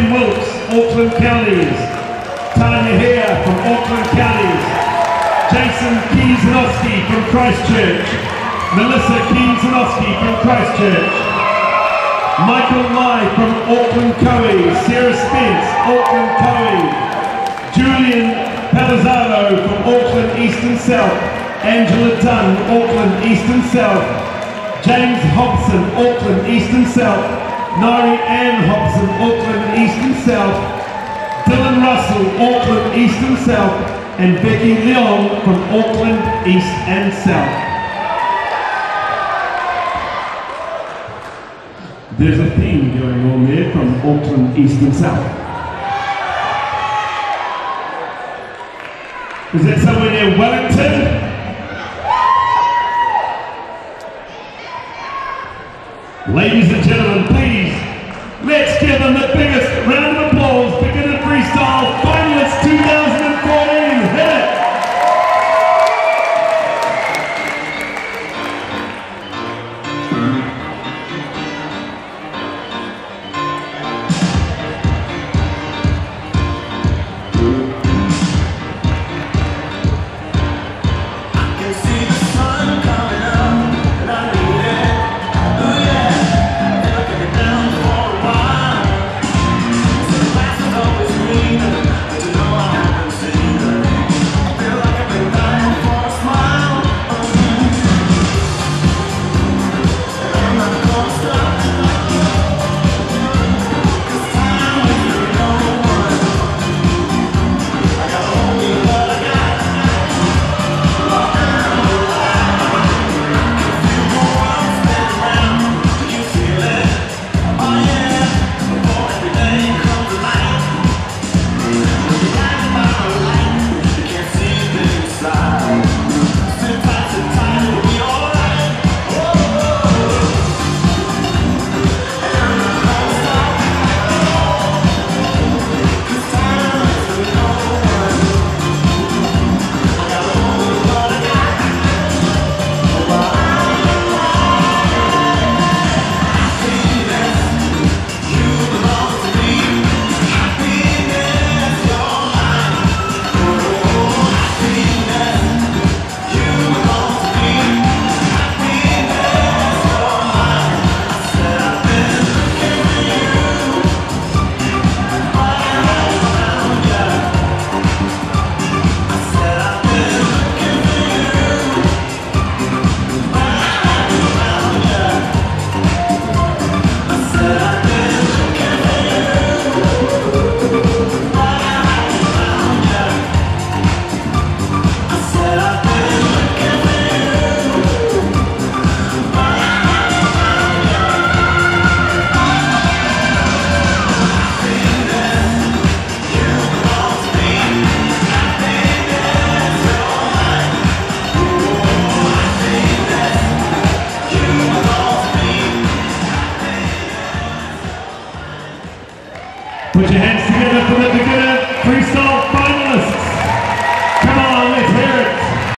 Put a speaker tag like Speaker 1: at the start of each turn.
Speaker 1: Ken Wilkes, Auckland Counties. Tanya Hare from Auckland Counties. Jason Kiesanowski from Christchurch. Melissa Kiesanowski from Christchurch. Michael Lai from Auckland Coe. Sarah Spence, Auckland Coe. Julian Palazzaro from Auckland East and South. Angela Dunn, Auckland East and South. James Hobson, Auckland East and South. Nari Ann Hobson, Auckland East and South. Dylan Russell, Auckland East and South. And Becky Leong from Auckland East and South. There's a theme going on there from Auckland East and South. Is that somewhere near Wellington? Ladies and gentlemen, please, let's give them the biggest round of applause.
Speaker 2: Put your hands together for the